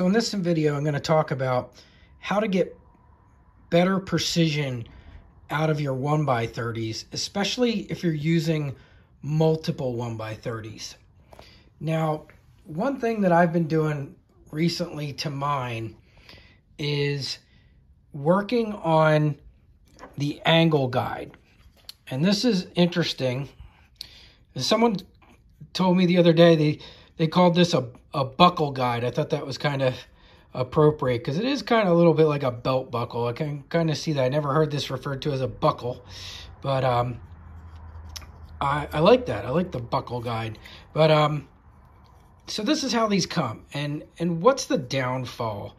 So in this video, I'm going to talk about how to get better precision out of your 1x30s, especially if you're using multiple 1x30s. Now, one thing that I've been doing recently to mine is working on the angle guide. And this is interesting. Someone told me the other day they, they called this a a buckle guide. I thought that was kind of appropriate because it is kind of a little bit like a belt buckle. I can kind of see that. I never heard this referred to as a buckle, but um, I, I like that. I like the buckle guide. But um, so this is how these come, and and what's the downfall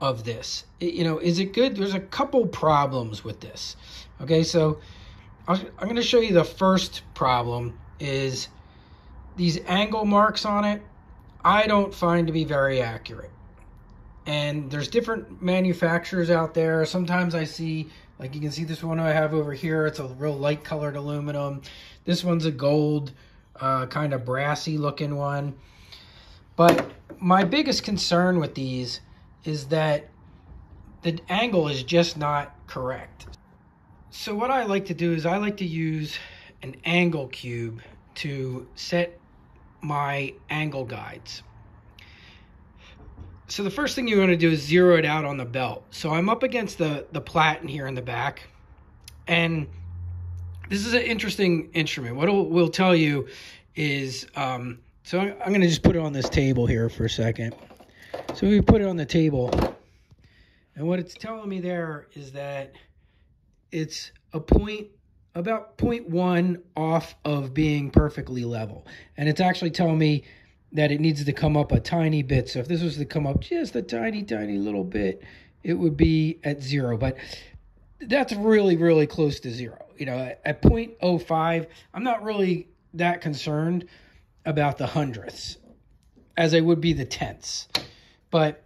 of this? It, you know, is it good? There's a couple problems with this. Okay, so i I'm going to show you the first problem is these angle marks on it I don't find to be very accurate. And there's different manufacturers out there. Sometimes I see, like you can see this one I have over here, it's a real light colored aluminum. This one's a gold, uh, kind of brassy looking one. But my biggest concern with these is that the angle is just not correct. So what I like to do is I like to use an angle cube to set my angle guides. So the first thing you want to do is zero it out on the belt. So I'm up against the, the platen here in the back. And this is an interesting instrument. What it will tell you is, um, so I'm going to just put it on this table here for a second. So we put it on the table. And what it's telling me there is that it's a point about 0.1 off of being perfectly level. And it's actually telling me that it needs to come up a tiny bit. So if this was to come up just a tiny, tiny little bit, it would be at zero. But that's really, really close to zero. You know, at 0.05, I'm not really that concerned about the hundredths as I would be the tenths. But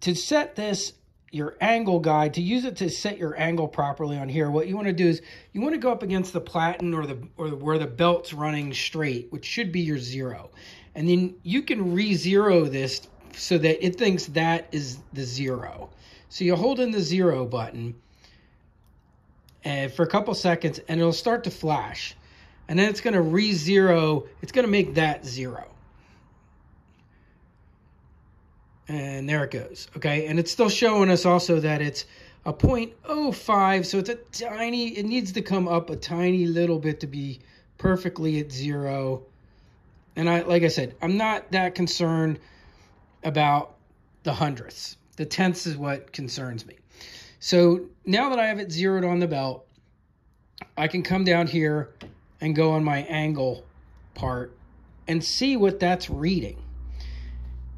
to set this your angle guide, to use it to set your angle properly on here, what you want to do is you want to go up against the platen or the or where the belt's running straight, which should be your zero. And then you can re-zero this so that it thinks that is the zero. So you hold in the zero button and for a couple seconds and it'll start to flash. And then it's going to re-zero, it's going to make that zero. And there it goes. Okay. And it's still showing us also that it's a 0.05. So it's a tiny, it needs to come up a tiny little bit to be perfectly at zero. And I, like I said, I'm not that concerned about the hundredths. The tenths is what concerns me. So now that I have it zeroed on the belt, I can come down here and go on my angle part and see what that's reading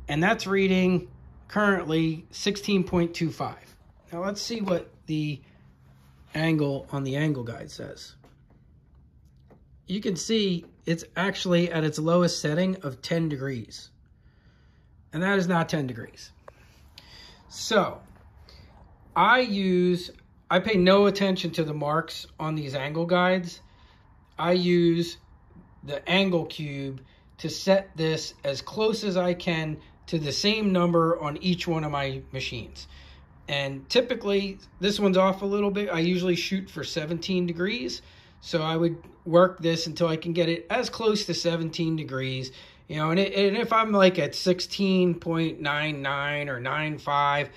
and that's reading currently 16.25. Now let's see what the angle on the angle guide says. You can see it's actually at its lowest setting of 10 degrees. And that is not 10 degrees. So I use, I pay no attention to the marks on these angle guides. I use the angle cube to set this as close as I can to the same number on each one of my machines. And typically, this one's off a little bit. I usually shoot for 17 degrees. So I would work this until I can get it as close to 17 degrees. You know, and, it, and if I'm like at 16.99 or 95,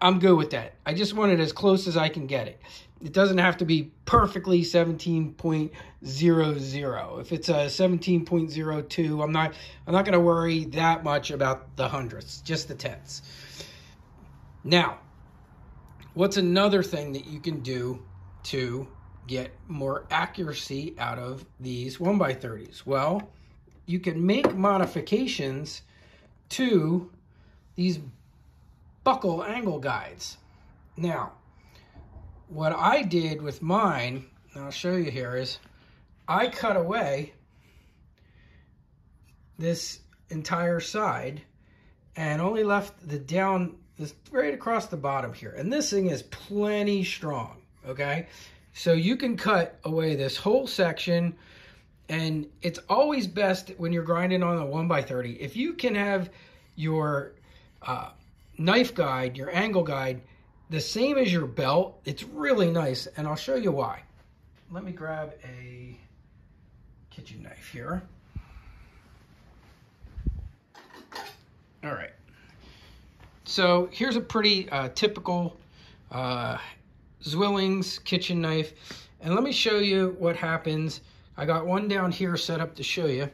I'm good with that. I just want it as close as I can get it. It doesn't have to be perfectly 17.00. If it's a 17.02, I'm not I'm not going to worry that much about the hundredths, just the tenths. Now, what's another thing that you can do to get more accuracy out of these 1x30s? Well, you can make modifications to these buckle angle guides. Now, what I did with mine, I'll show you here, is I cut away this entire side and only left the down, this right across the bottom here. And this thing is plenty strong, okay? So you can cut away this whole section and it's always best when you're grinding on a 1 by 30 if you can have your uh, knife guide, your angle guide, the same as your belt. It's really nice, and I'll show you why. Let me grab a kitchen knife here. All right. So here's a pretty uh, typical uh, Zwillings kitchen knife. And let me show you what happens. I got one down here set up to show you.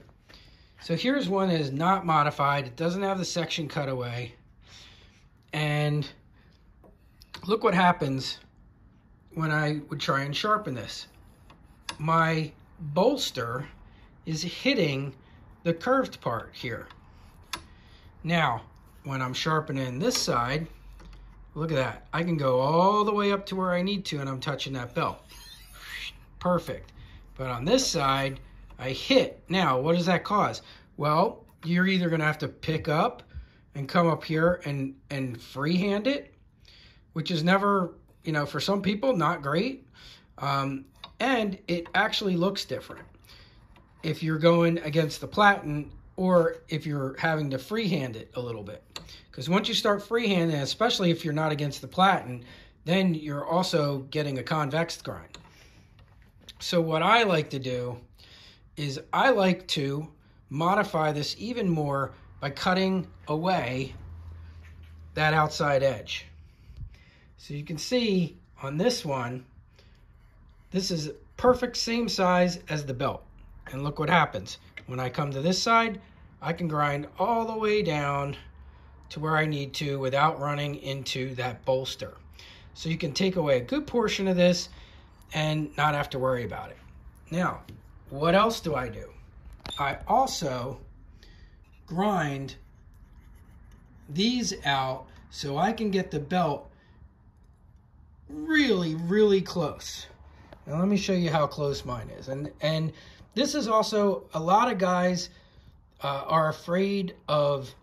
So here's one that is not modified. It doesn't have the section cut away. And look what happens when I would try and sharpen this. My bolster is hitting the curved part here. Now, when I'm sharpening this side, look at that. I can go all the way up to where I need to and I'm touching that belt. Perfect. But on this side, I hit. Now, what does that cause? Well, you're either going to have to pick up and come up here and, and freehand it, which is never, you know, for some people, not great. Um, and it actually looks different if you're going against the platen or if you're having to freehand it a little bit. Because once you start freehanding, especially if you're not against the platen, then you're also getting a convex grind. So what I like to do is I like to modify this even more by cutting away that outside edge. So you can see on this one, this is perfect same size as the belt. And look what happens. When I come to this side, I can grind all the way down to where I need to without running into that bolster. So you can take away a good portion of this and not have to worry about it. Now, what else do I do? I also grind these out so I can get the belt really, really close. Now let me show you how close mine is. And, and this is also, a lot of guys uh, are afraid of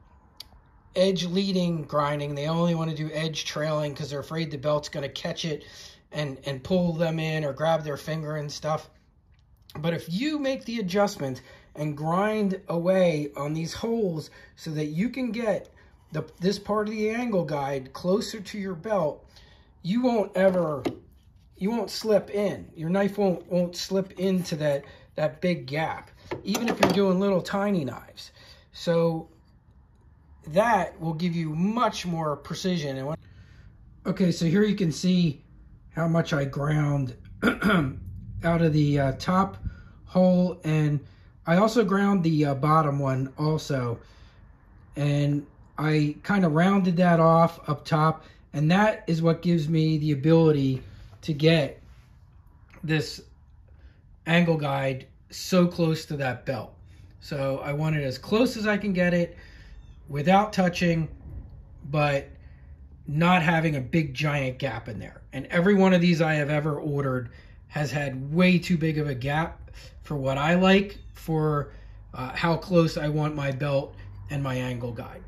edge leading grinding. They only want to do edge trailing because they're afraid the belt's going to catch it and, and pull them in or grab their finger and stuff. But if you make the adjustment and grind away on these holes so that you can get the, this part of the angle guide closer to your belt, you won't ever, you won't slip in. Your knife won't, won't slip into that, that big gap, even if you're doing little tiny knives. So that will give you much more precision. Okay, so here you can see how much I ground out of the uh, top hole and I also ground the uh, bottom one also and I kind of rounded that off up top and that is what gives me the ability to get this angle guide so close to that belt. So I want it as close as I can get it without touching, but not having a big giant gap in there. And every one of these I have ever ordered has had way too big of a gap for what I like for uh, how close I want my belt and my angle guide.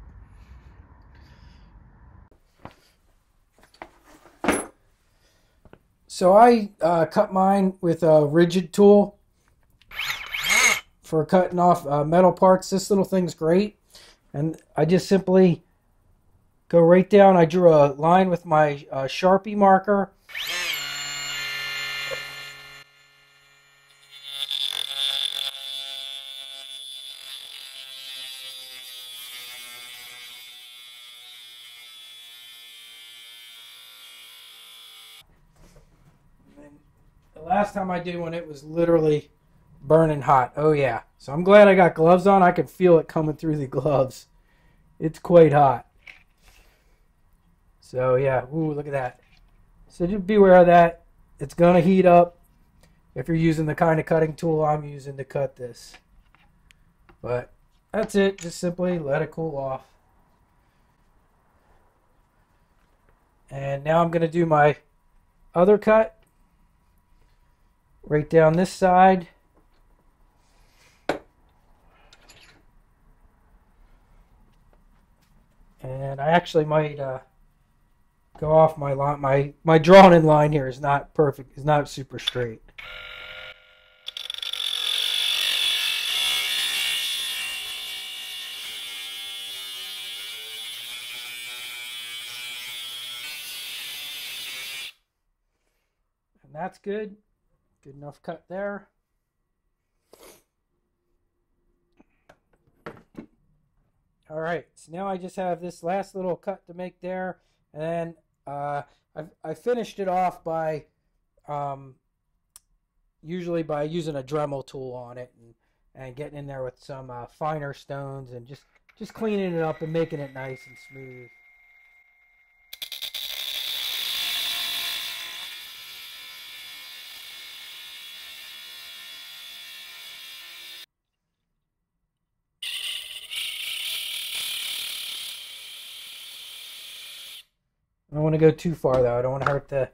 So I uh, cut mine with a rigid tool for cutting off uh, metal parts. This little thing's great. And I just simply go right down. I drew a line with my uh, Sharpie marker last time I did one, it was literally burning hot. Oh, yeah. So I'm glad I got gloves on. I can feel it coming through the gloves. It's quite hot. So, yeah. Ooh, look at that. So just beware of that. It's going to heat up if you're using the kind of cutting tool I'm using to cut this. But that's it. Just simply let it cool off. And now I'm going to do my other cut right down this side. And I actually might uh, go off my line. My my drawn in line here is not perfect. It's not super straight. And that's good. Good enough cut there. All right, so now I just have this last little cut to make there, and then uh, i I finished it off by um, usually by using a Dremel tool on it and, and getting in there with some uh, finer stones and just just cleaning it up and making it nice and smooth. I don't want to go too far though. I don't want to hurt the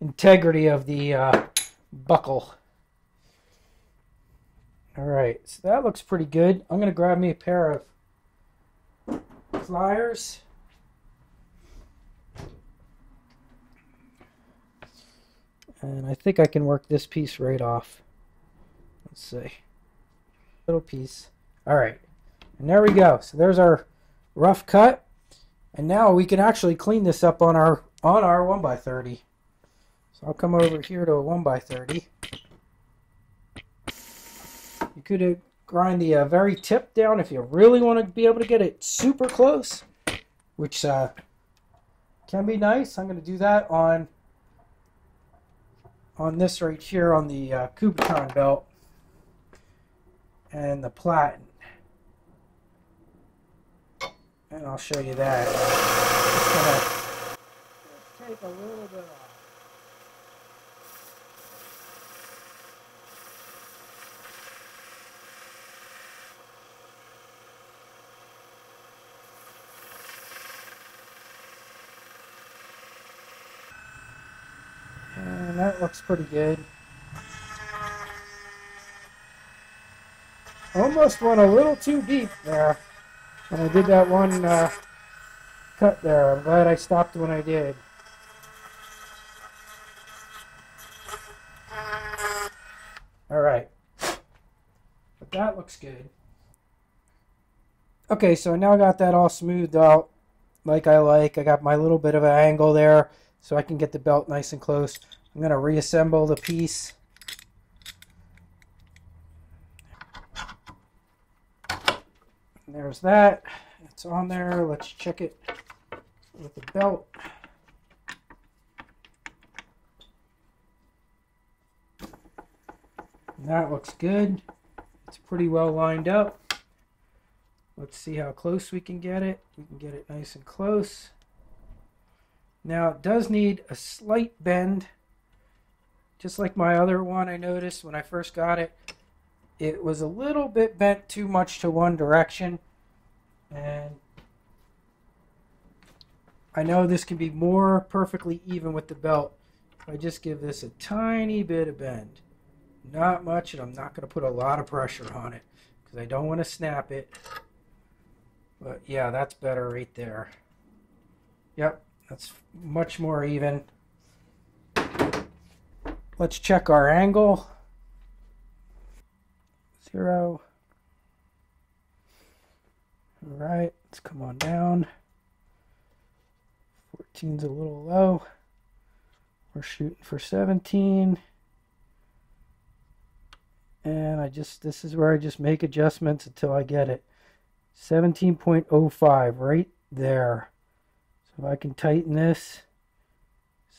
integrity of the uh, buckle. All right, so that looks pretty good. I'm going to grab me a pair of pliers. And I think I can work this piece right off. Let's see. Little piece. All right. And there we go. So there's our rough cut. And now we can actually clean this up on our on our 1x30. So I'll come over here to a 1x30. You could grind the uh, very tip down if you really want to be able to get it super close, which uh, can be nice. I'm going to do that on on this right here on the uh, Cubitron belt and the platen. And I'll show you that. Just gonna take a little bit off. And that looks pretty good. Almost went a little too deep there. And I did that one uh, cut there. I'm glad I stopped when I did. Alright. But that looks good. Okay, so I now got that all smoothed out like I like. I got my little bit of an angle there so I can get the belt nice and close. I'm going to reassemble the piece. There's that. It's on there. Let's check it with the belt. And that looks good. It's pretty well lined up. Let's see how close we can get it. We can get it nice and close. Now it does need a slight bend. Just like my other one I noticed when I first got it it was a little bit bent too much to one direction and I know this can be more perfectly even with the belt I just give this a tiny bit of bend. Not much and I'm not going to put a lot of pressure on it because I don't want to snap it. But yeah that's better right there. Yep that's much more even. Let's check our angle zero. All right, let's come on down. 14's a little low. We're shooting for 17. And I just, this is where I just make adjustments until I get it. 17.05 right there. So if I can tighten this,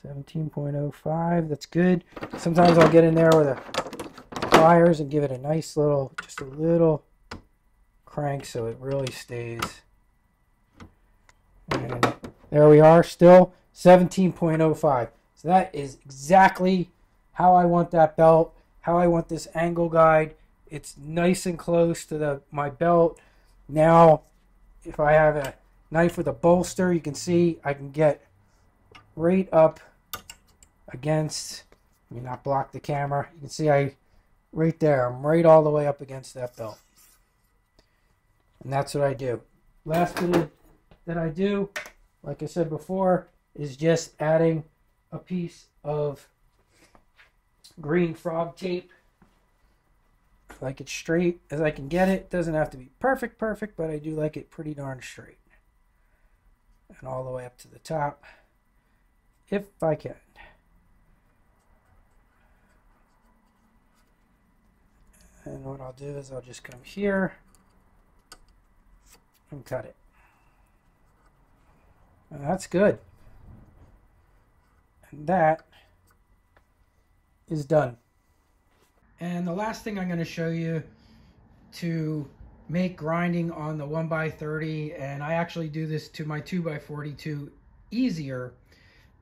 17.05, that's good. Sometimes I'll get in there with a pliers and give it a nice little, just a little crank so it really stays. And there we are, still 17.05. So that is exactly how I want that belt, how I want this angle guide. It's nice and close to the my belt. Now, if I have a knife with a bolster, you can see I can get right up against, let me not block the camera. You can see I right there. I'm right all the way up against that belt. And that's what I do. Last bit that I do, like I said before, is just adding a piece of green frog tape. Like it straight as I can get it. Doesn't have to be perfect, perfect, but I do like it pretty darn straight. And all the way up to the top, if I can. And what I'll do is I'll just come here and cut it. And that's good. And that is done. And the last thing I'm going to show you to make grinding on the 1x30, and I actually do this to my 2x42 easier,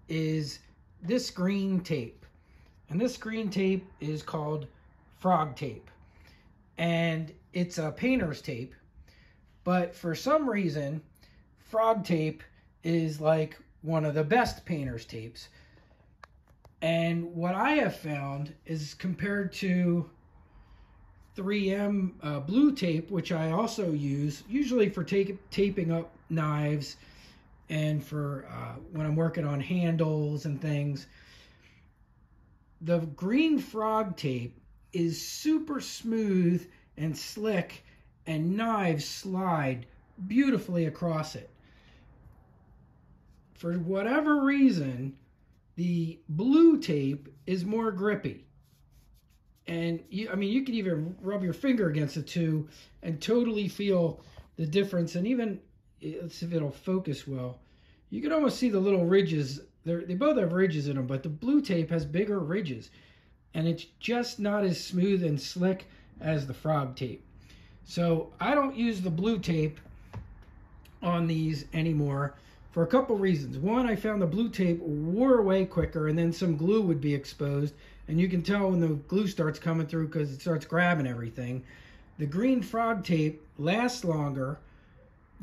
is this green tape. And this green tape is called frog tape. And it's a painter's tape. But for some reason, frog tape is like one of the best painter's tapes. And what I have found is compared to 3M uh, blue tape, which I also use, usually for taping up knives and for uh, when I'm working on handles and things. The green frog tape is super smooth and slick, and knives slide beautifully across it. For whatever reason, the blue tape is more grippy. And you, I mean, you can even rub your finger against the two and totally feel the difference. And even, let's see if it'll focus well. You can almost see the little ridges. They're, they both have ridges in them, but the blue tape has bigger ridges. And it's just not as smooth and slick as the frog tape. So I don't use the blue tape on these anymore for a couple reasons. One, I found the blue tape wore away quicker and then some glue would be exposed. And you can tell when the glue starts coming through because it starts grabbing everything. The green frog tape lasts longer,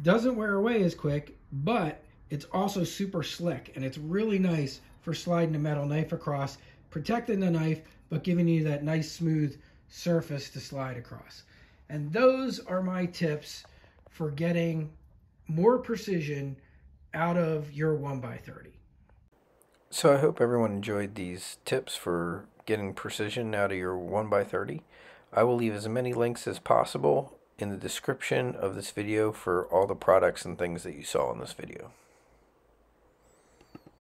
doesn't wear away as quick, but it's also super slick and it's really nice for sliding a metal knife across, protecting the knife, but giving you that nice smooth surface to slide across. And those are my tips for getting more precision out of your 1x30. So I hope everyone enjoyed these tips for getting precision out of your 1x30. I will leave as many links as possible in the description of this video for all the products and things that you saw in this video.